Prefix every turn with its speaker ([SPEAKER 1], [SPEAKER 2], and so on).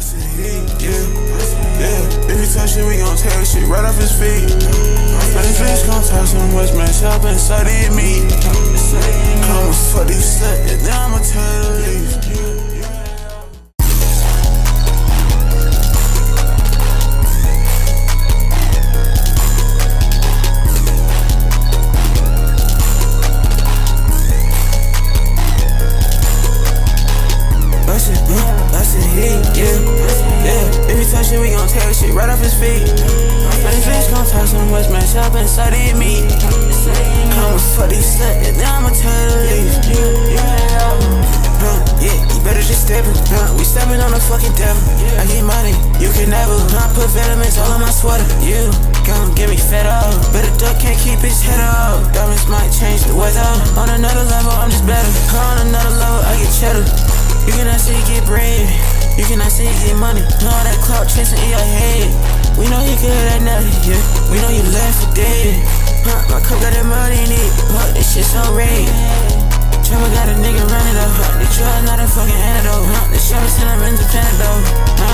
[SPEAKER 1] Yeah, yeah. If he touch it, we gon' tear shit right off his feet. But his bitch gon' talk so much, man, up inside of me. Shit, we gon' tear shit right off his feet. My face gon' talk so much, man, up inside of me. Come for these slut, and then I'ma tell her to leave. Huh, yeah, you better just step it. Huh, we stepping on the fucking devil. I get money, you can never. Huh, put vitamins all on my sweater. You gon' get me fed up. But a duck can't keep his head up. Diamonds might change the weather. On another level, I'm just better. On another level, I get cheddar. You say you get bread. You cannot say you get money. All that clout chasing in your head. We know you good at nothing, yeah. We know you left for dead. Huh, my cup got that money in it. But this shit so red. Trevor got a nigga running up. Huh, the drug not a fucking antidote. Huh, the sheriff said I'm independent though.